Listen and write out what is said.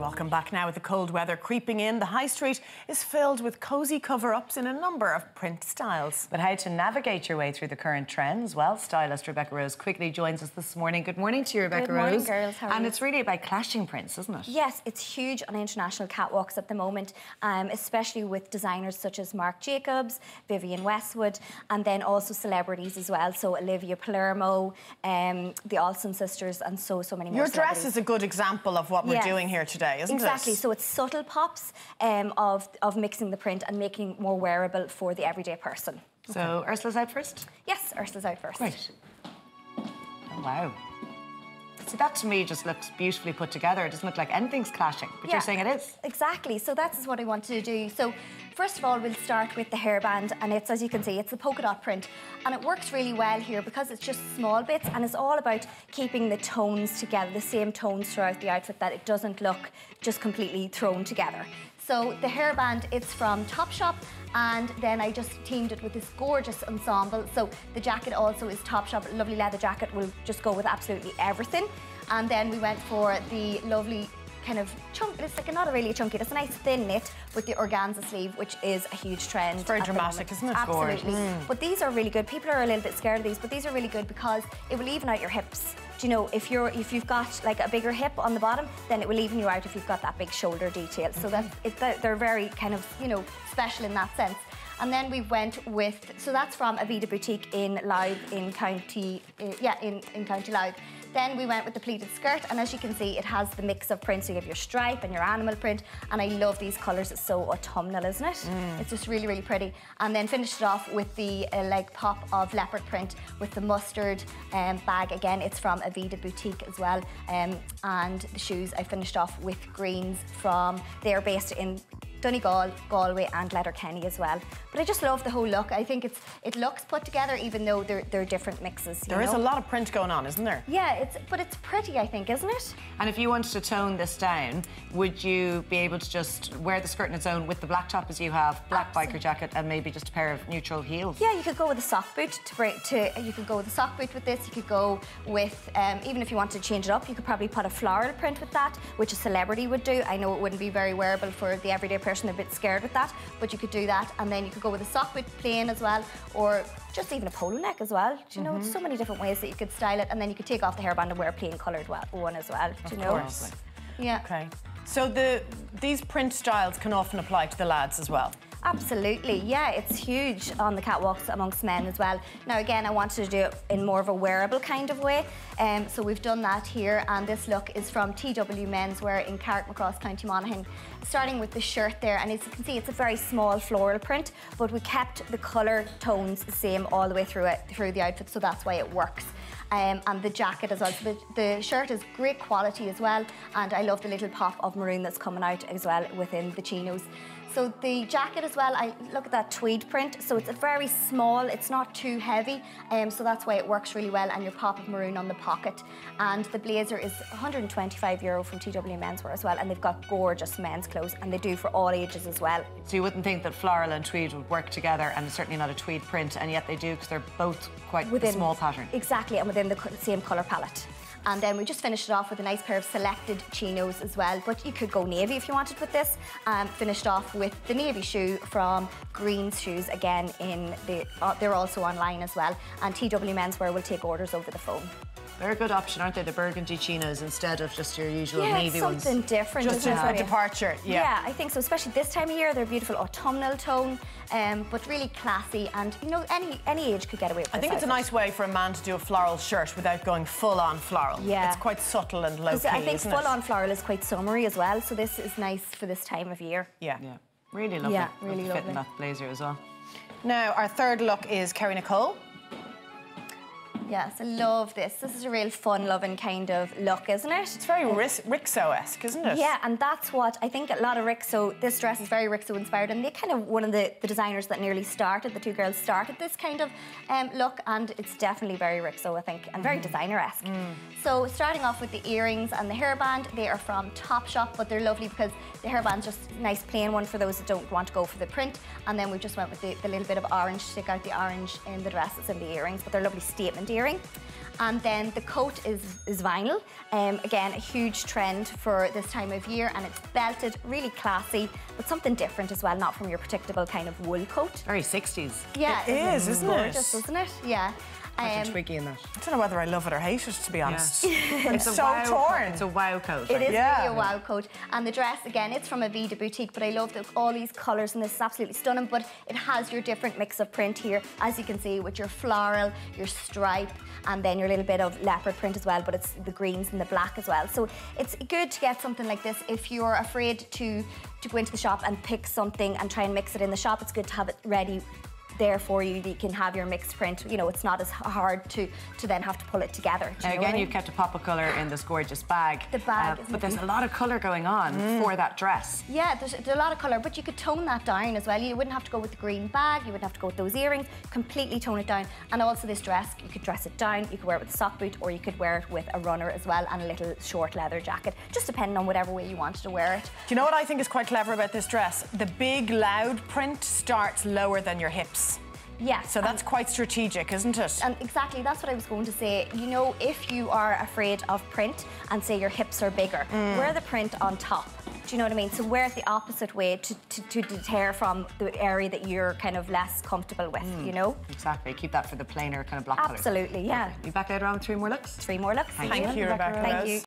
welcome back now with the cold weather creeping in. The high street is filled with cosy cover-ups in a number of print styles. But how to navigate your way through the current trends? Well, stylist Rebecca Rose Quigley joins us this morning. Good morning to you, Rebecca Good morning, Rose. girls. How are and you? it's really about clashing prints, isn't it? Yes, it's huge on international catwalks at the moment, um, especially with designers such as Marc Jacobs, Vivienne Westwood, and then also celebrities as well. So Olivia Palermo, um, the Olsen sisters, and so, so many more Your dress is a good example of what we're Yes. doing here today, isn't exactly. it? So it's subtle pops um, of, of mixing the print and making more wearable for the everyday person. So Ursula's out first? Yes, Ursula's out first. Great. Oh, wow. That to me just looks beautifully put together. It doesn't look like anything's clashing, but Yeah. you're saying it is. Exactly. So that's what I wanted to do. So first of all, we'll start with the hairband, and it's as you can see, it's a polka dot print, and it works really well here because it's just small bits, and it's all about keeping the tones together, the same tones throughout the outfit, that it doesn't look just completely thrown together. So the hairband, it's from Topshop, and then I just teamed it with this gorgeous ensemble. So the jacket also is Topshop, lovely leather jacket will just go with absolutely everything. And then we went for the lovely kind of chunky. It's like not a really chunky. It's a nice thin knit with the organza sleeve, which is a huge trend. It's very dramatic, isn't it? Absolutely. Gorgeous. But these are really good. People are a little bit scared of these, but these are really good because it will even out your hips. Do you know if you're if you've got like a bigger hip on the bottom, then it will even you out if you've got that big shoulder detail. So that's it, they're they're very kind of you know special in that sense. And then we went with so that's from Avida Boutique in Louth in County uh, yeah in in County Louth. Then we went with the pleated skirt, and as you can see, it has the mix of prints. So you have your stripe and your animal print, and I love these colours. It's so autumnal, isn't it? It's just really, really pretty. And then finished it off with the uh, leg pop of leopard print with the mustard um, bag. Again, it's from Avida Boutique as well. Um, and the shoes I finished off with greens from. They're based in Donegal, Galway, and Letterkenny as well. But I just love the whole look. I think it's it looks put together, even though they're they're different mixes. you There is know? a lot of print going on, isn't there? Yeah, it's but it's pretty, I think, isn't it? And if you wanted to tone this down, would you be able to just wear the skirt in its own with the black top as you have, black biker jacket, and maybe just a pair of neutral heels? Yeah, you could go with a sock boot to bring to. You could go with a sock boot with this. You could go with um, even if you wanted to change it up, you could probably put a floral print with that, which a celebrity would do. I know it wouldn't be very wearable for the everyday person. They're a bit scared with that, but you could do that, and then you could go with a sock boot plain as well, or just even a polo neck as well. Do you know, Mm-hmm. so many different ways that you could style it, and then you could take off the hairband and wear a plain coloured one as well. Do you know? course. Yeah. Okay. So the these print styles can often apply to the lads as well. Absolutely, yeah, it's huge on the catwalks amongst men as well. Now, again, I wanted to do it in more of a wearable kind of way, um, so we've done that here, and this look is from TW Menswear in Carrickmacross, County Monaghan. Starting with the shirt there, and as you can see, it's a very small floral print, but we kept the colour tones the same all the way through it, through the outfit, so that's why it works. Um, and the jacket as well. So the, the shirt is great quality as well, and I love the little pop of maroon that's coming out as well within the chinos. So the jacket as well, I look at that tweed print. So it's a very small, it's not too heavy. Um, so that's why it works really well and your pop of maroon on the pocket. And the blazer is 125 euro from TW Menswear as well. And they've got gorgeous men's clothes and they do for all ages as well. So you wouldn't think that floral and tweed would work together, and it's certainly not a tweed print, and yet they do because they're both quite a small pattern. Exactly, and within the same colour palette. And then we just finished it off with a nice pair of selected chinos as well. But you could go navy if you wanted with this. Um, finished off with the navy shoe from Green's Shoes again in the. Uh, they're also online as well. And TW Menswear will take orders over the phone. They're a good option, aren't they? The burgundy chinos instead of just your usual Yeah, it's navy ones. something different. Just isn't a, it, a for you? departure. Yeah. I think so. Especially this time of year, they're beautiful autumnal tone, um, but really classy. And you know, any any age could get away with I think it's a nice way for a man to do a floral shirt without going full on floral. Yeah. It's quite subtle and low 'Cause key. I think full it? on floral is quite summery as well, so this is nice for this time of year. Yeah. Yeah, really lovely. Yeah, really the fit lovely. in that blazer as well. Now, our third look is Kerry Nicole. Yes, I love this. This is a real fun-loving kind of look, isn't it? It's very Ris- Rixo-esque, isn't it? Yeah, and that's what I think a lot of Rixo, this dress is very Rixo inspired, and they kind of one of the, the designers that nearly started, the two girls started this kind of um, look, and it's definitely very Rixo, I think, and very designer esque. So, starting off with the earrings and the hairband, they are from Topshop, but they're lovely because the hairband's just a nice plain one for those that don't want to go for the print, and then we just went with the, the little bit of orange, to stick out the orange in the dresses and the earrings, but they're lovely statement earring. And then the coat is, is vinyl. Um, again, a huge trend for this time of year, and it's belted, really classy, but something different as well, not from your predictable kind of wool coat. Very 60s. Yeah, It is, isn't it? gorgeous, isn't it? Yeah. Quite a Um, twiggy in that. I don't know whether I love it or hate it, to be honest. it's so a wow coat. torn. It's a wow coat. It right? is Yeah. really a wow coat. And the dress, again, it's from a Vida boutique, but I love the, all these colours and this is absolutely stunning. But it has your different mix of print here, as you can see, with your floral, your stripe, and then your little bit of leopard print as well, but it's the greens and the black as well. So it's good to get something like this if you're afraid to, to go into the shop and pick something and try and mix it in the shop. It's good to have it ready there for you that you can have your mixed print. You know, it's not as hard to, to then have to pull it together. Now, you know what again, I you've kept a pop of colour in this gorgeous bag. The bag Uh, is but there's a lot of colour going on for that dress. Yeah, there's, there's a lot of colour, but you could tone that down as well. You wouldn't have to go with the green bag, you wouldn't have to go with those earrings, completely tone it down. And also this dress, you could dress it down, you could wear it with a sock boot, or you could wear it with a runner as well and a little short leather jacket, just depending on whatever way you wanted to wear it. Do you know what I think is quite clever about this dress? The big, loud print starts lower than your hips. Yeah. So that's quite strategic, isn't it? And exactly, that's what I was going to say. You know, if you are afraid of print and say your hips are bigger, mm. wear the print on top. Do you know what I mean? So wear it the opposite way to, to, to deter from the area that you're kind of less comfortable with, mm. you know? Exactly. Keep that for the plainer kind of black colour. Absolutely, yeah. You back later on with three more looks? Three more looks. Thank you, Rebecca Thank you.